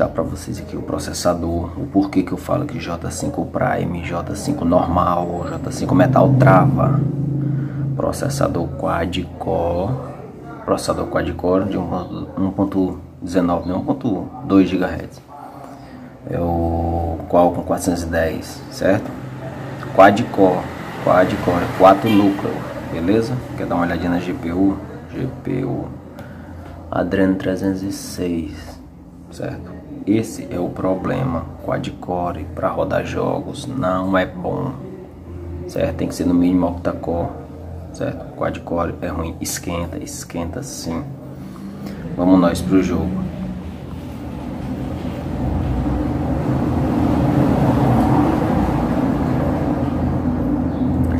Mostrar para vocês aqui o processador, o porquê que eu falo que J5 Prime, J5 normal, J5 Metal trava. Processador quad-core, processador quad-core de 1.19, 1.2 GHz. É o Qualcomm 410, certo? Quad-core, quad-core, 4 núcleos, beleza? Quer dar uma olhadinha na GPU? GPU Adreno 306 certo? Esse é o problema. Quad-core para rodar jogos não é bom, certo? Tem que ser no mínimo octa-core, certo? Quad-core é ruim, esquenta, esquenta sim. Vamos nós pro jogo.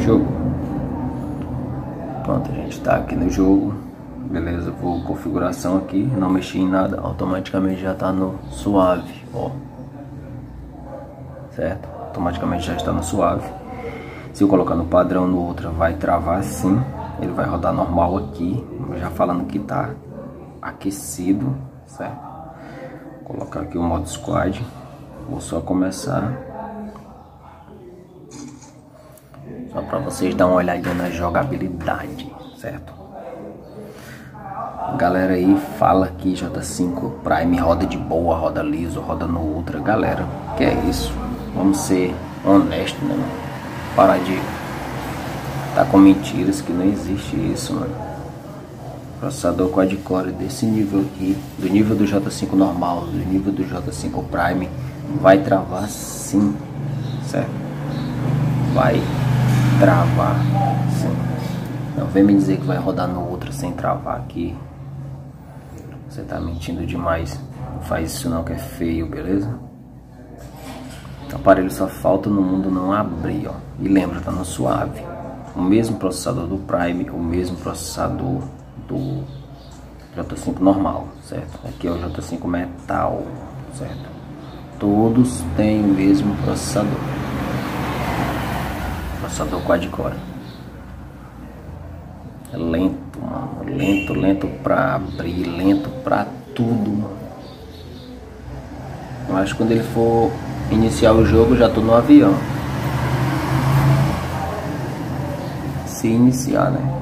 Jogo. Pronto, a gente tá aqui no jogo beleza vou configuração aqui não mexi em nada automaticamente já está no suave ó. Certo? Automaticamente já está no suave. Se eu colocar no padrão no outro vai travar sim. Ele vai rodar normal aqui já falando que está aquecido certo? Vou colocar aqui o modo squad. Vou só começar. Só para vocês dar uma olhadinha na jogabilidade certo Galera aí fala que J5 Prime roda de boa, roda liso, roda no Ultra. Galera, que é isso? Vamos ser honestos, né? Parar de tá com mentiras que não existe isso, mano. Processador quad-core desse nível aqui, do nível do J5 normal, do nível do J5 Prime, vai travar sim, certo? Vai travar sim. Não vem me dizer que vai rodar no Ultra sem travar aqui. Você tá mentindo demais. Não faz isso não que é feio, beleza? O aparelho só falta no mundo não abrir, ó. E lembra, tá no suave. O mesmo processador do Prime, o mesmo processador do J5 normal, certo? Aqui é o J5 Metal, certo? Todos têm o mesmo processador. Processador quad-core. É lento, mano. Lento, lento pra abrir, lento pra tudo. Eu acho que quando ele for iniciar o jogo, já tô no avião. Se iniciar, né?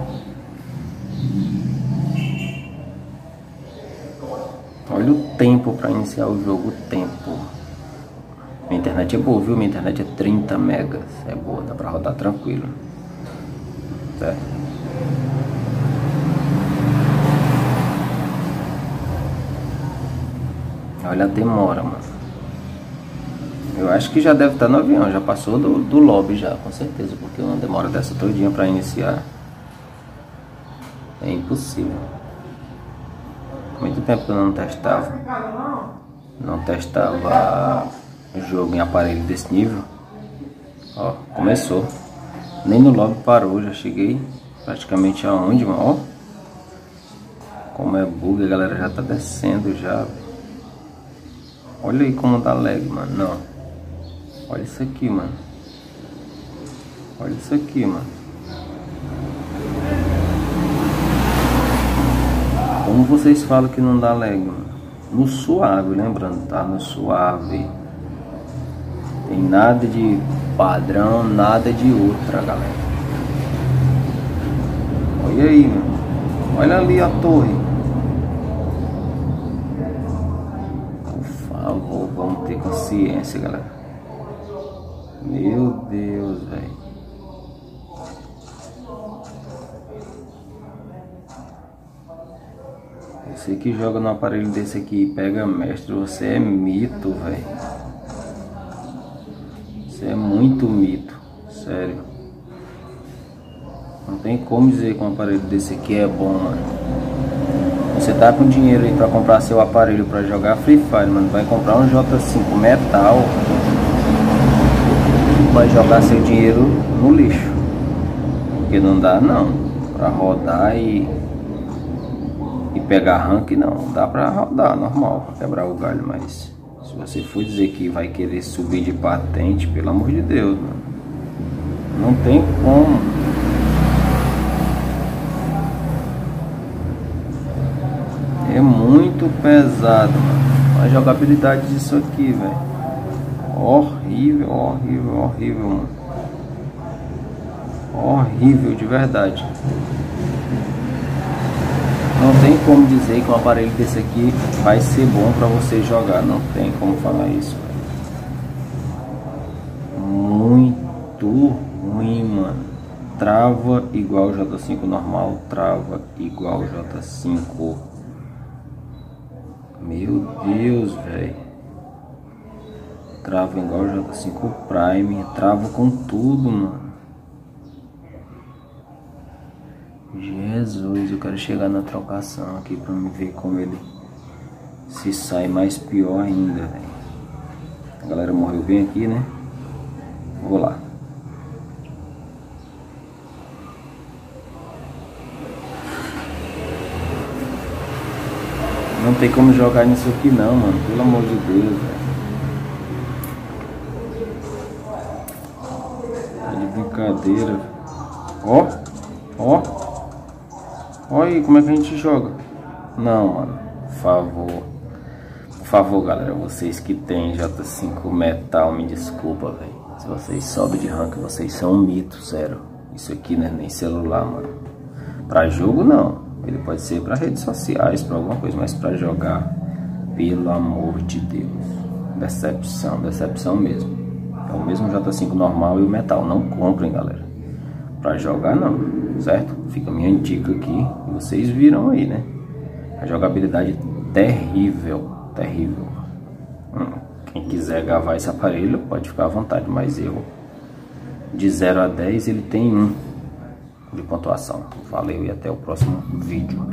Olha o tempo para iniciar o jogo, o tempo. Minha internet é boa, viu? Minha internet é 30 megas. É boa, dá pra rodar tranquilo. Certo? Olha a demora, mano. Eu acho que já deve estar no avião, já passou do, do lobby já, com certeza, porque uma demora dessa todinha para iniciar é impossível. Muito tempo que eu não testava. Não testava jogo em aparelho desse nível. Ó, começou. Nem no lobby parou, já cheguei praticamente aonde, mano. Ó. Como é bug, a galera já tá descendo já. Olha aí como dá lag, mano. Não. Olha isso aqui, mano. Olha isso aqui, mano. Como vocês falam que não dá lag, mano? No suave, lembrando, tá? No suave. Tem nada de padrão, nada de outra, galera. Olha aí, mano. Olha ali a torre. Ter consciência, galera. Meu Deus, velho. Você que joga no aparelho desse aqui e pega mestre, você é mito, velho. Você é muito mito, sério. Não tem como dizer que um aparelho desse aqui é bom, mano. Você tá com dinheiro aí para comprar seu aparelho para jogar Free Fire, mano, vai comprar um J5 metal, vai jogar seu dinheiro no lixo. Porque não dá não, para rodar e e pegar rank não, dá para rodar normal, pra quebrar o galho, mas se você for dizer que vai querer subir de patente, pelo amor de Deus, mano, não tem como. É muito pesado, mano. A jogabilidade disso aqui, velho. Horrível, horrível, horrível, mano. Horrível de verdade. Não tem como dizer que um aparelho desse aqui vai ser bom para você jogar. Não tem como falar isso. Muito ruim, mano. Trava igual o J5 normal, trava igual o J5. Meu Deus, velho. Trava igual o J5 Prime, trava com tudo, mano. Jesus, eu quero chegar na trocação aqui pra me ver como ele se sai mais pior ainda, velho. A galera morreu bem aqui, né? Vou lá. Não tem como jogar nisso aqui não, mano. Pelo amor de Deus, velho. Tá de brincadeira. Ó, ó. Olha aí como é que a gente joga. Não, mano. Por favor. Por favor, galera. Vocês que tem J5 Metal, me desculpa, velho. Se vocês sobem de rank, vocês são um mito, sério. Isso aqui não é nem celular, mano. Pra jogo, não. Ele pode ser pra redes sociais, pra alguma coisa, mas pra jogar, pelo amor de Deus. Decepção, decepção mesmo. É o mesmo J5 normal e o metal. Não comprem, galera. Pra jogar, não, certo? Fica a minha dica aqui. Vocês viram aí, né? A jogabilidade terrível, terrível. Hum, quem quiser gravar esse aparelho pode ficar à vontade, mas eu, de 0 a 10, ele tem 1 de pontuação. Valeu e até o próximo vídeo.